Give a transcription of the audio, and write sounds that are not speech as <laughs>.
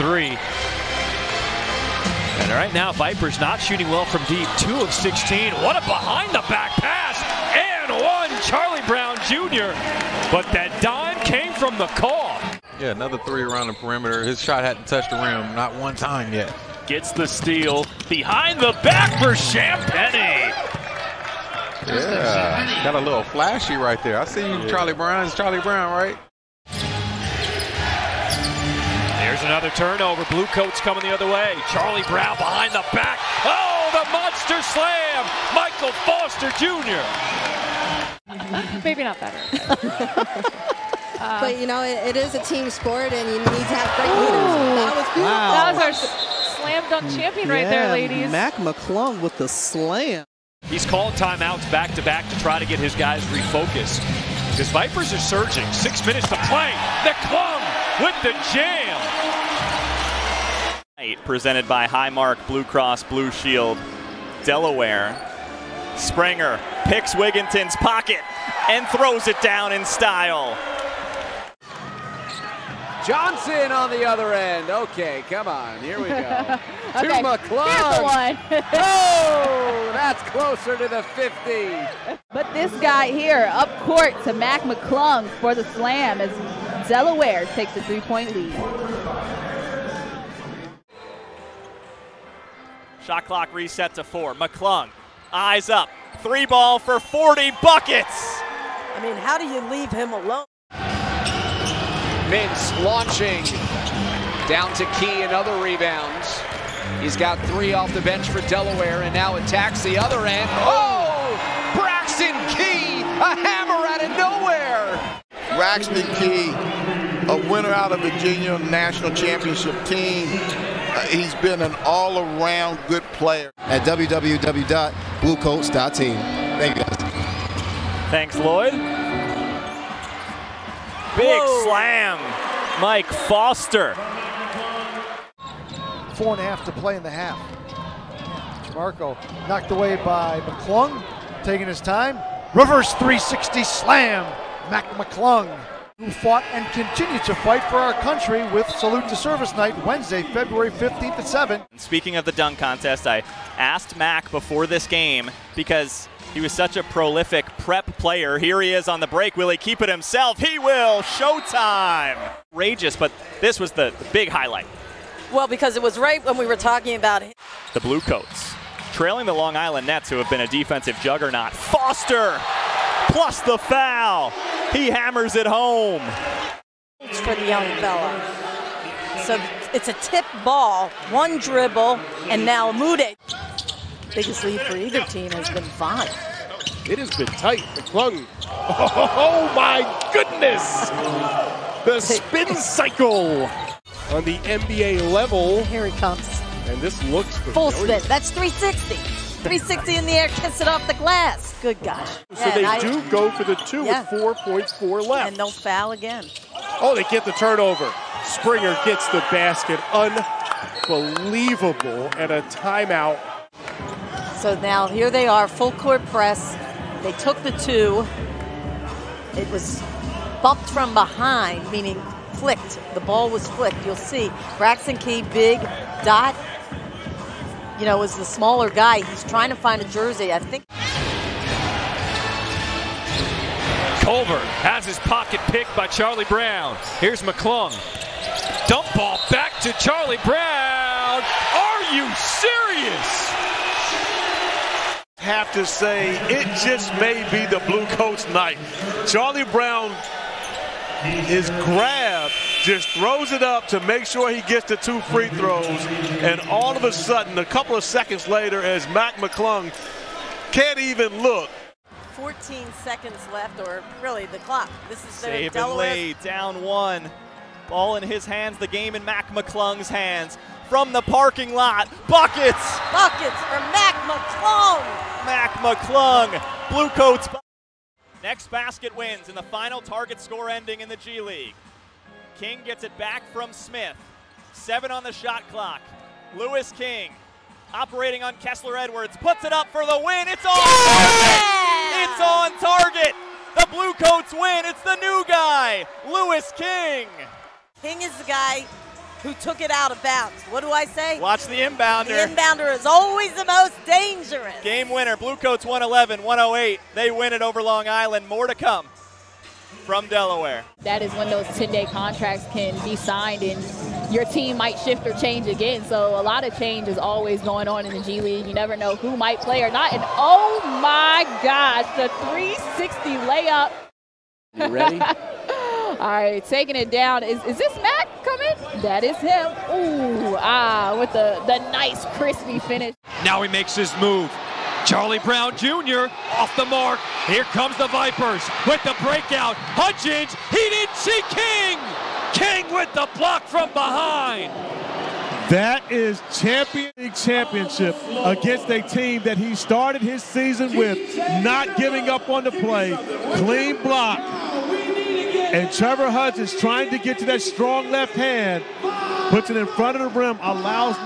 three. And right now, Vipers not shooting well from deep. Two of 16. What a behind the back pass. And one, Charlie Brown Jr. But that dime came from the call. Yeah, another three around the perimeter. His shot hadn't touched the rim, not one time yet. Gets the steal. Behind the back for Champagnie. Yeah, got a little flashy right there. I see you, Charlie Brown. It's Charlie Brown, right? There's another turnover. Blue coats coming the other way. Charlie Brown behind the back. Oh, the monster slam. Michael Foster Jr. <laughs> Maybe not better. <laughs> Uh, but you know, it, it is a team sport, and you need to have great leaders. That was beautiful. Wow. That was our slam dunk champion right there, ladies. Mac McClung with the slam. He's called timeouts back to back to try to get his guys refocused. Because Vipers are surging. Six minutes to play. McClung with the jam. Presented by Highmark Blue Cross Blue Shield Delaware. Springer picks Wigginton's pocket and throws it down in style. Johnson on the other end. Okay, come on. Here we go. <laughs> to Okay, here's McClung. one. <laughs> Oh, that's closer to the 50. But this guy here up court to Mac McClung for the slam as Delaware takes a three-point lead. Shot clock reset to four. McClung, eyes up. Three ball for 40 buckets. I mean, how do you leave him alone? Mintz launching down to Key and other rebounds. He's got three off the bench for Delaware and now attacks the other end. Oh! Braxton Key, a winner out of Virginia national championship team. Uh, he's been an all-around good player. At www.bluecoats.team. Thank you guys. Thanks, Lloyd. Big Whoa. slam. Mike Foster. Four and a half to play in the half. Jamarco knocked away by McClung, taking his time. Reverse 360 slam. Mac McClung, who fought and continued to fight for our country with Salute to Service Night Wednesday, February 15th at 7. Speaking of the dunk contest, I asked Mac before this game because he was such a prolific prep player. Here he is on the break. Will he keep it himself? He will. Showtime. Outrageous, but this was the, the big highlight. Well, because it was right when we were talking about it. The Bluecoats trailing the Long Island Nets, who have been a defensive juggernaut. Foster plus the foul. He hammers it home. for the young fella. So it's a tip ball, one dribble, and now Mude. Biggest lead for either team has been five. It has been tight. McClung. Oh my goodness! The spin cycle on the NBA level. Here he comes. And this looks Full spin. That's 360. 360 in the air, kiss it off the glass. Good gosh. So Yeah, they I- do go for the two Yeah. with 4.4 left. And no foul again. Oh, they get the turnover. Springer gets the basket. Unbelievable. And a timeout. So now here they are, full court press. They took the two. It was bumped from behind, meaning flicked. The ball was flicked. You'll see Braxton Key, big dot. You know, is the smaller guy. He's trying to find a jersey. I think. Culver has his pocket picked by Charlie Brown. Here's McClung. Dump ball back to Charlie Brown. Are you serious? have to say it just may be the blue coats night. Charlie Brown is grabbed, just throws it up to make sure he gets the two free throws, and all of a sudden, a couple of seconds later, as Mac McClung can't even look. 14 seconds left, or really the clock. This is their Save Delaware. lay, down one. Ball in his hands, the game in Mac McClung's hands. From the parking lot, buckets! Buckets for Mac McClung. Mac McClung, Blue Coats. Next basket wins in the final target score ending in the G League. King gets it back from Smith. Seven on the shot clock. Louis King operating on Kessler Edwards, puts it up for the win. It's on target! It's on target! The Blue Coats win. It's the new guy, Louis King. King is the guy who took it out of bounds. What do I say? Watch the inbounder. The inbounder is always the most dangerous. Game winner, Bluecoats 111, 108. They win it over Long Island. More to come from Delaware. That is when those 10-day contracts can be signed and your team might shift or change again. So a lot of change is always going on in the G League. You never know who might play or not. And oh my gosh, the 360 layup. You ready? <laughs> All right, taking it down. Is, is this Mac coming? That is him. Ooh, ah, with the, the nice crispy finish. Now he makes his move. Charlie Brown Jr. off the mark. Here comes the Vipers with the breakout. Hudgins, he didn't see King. King with the block from behind. That is Champion League Championship against a team that he started his season with, not giving up on the play, clean block. And Trevor Hudgins trying to get to that strong left hand, puts it in front of the rim, allows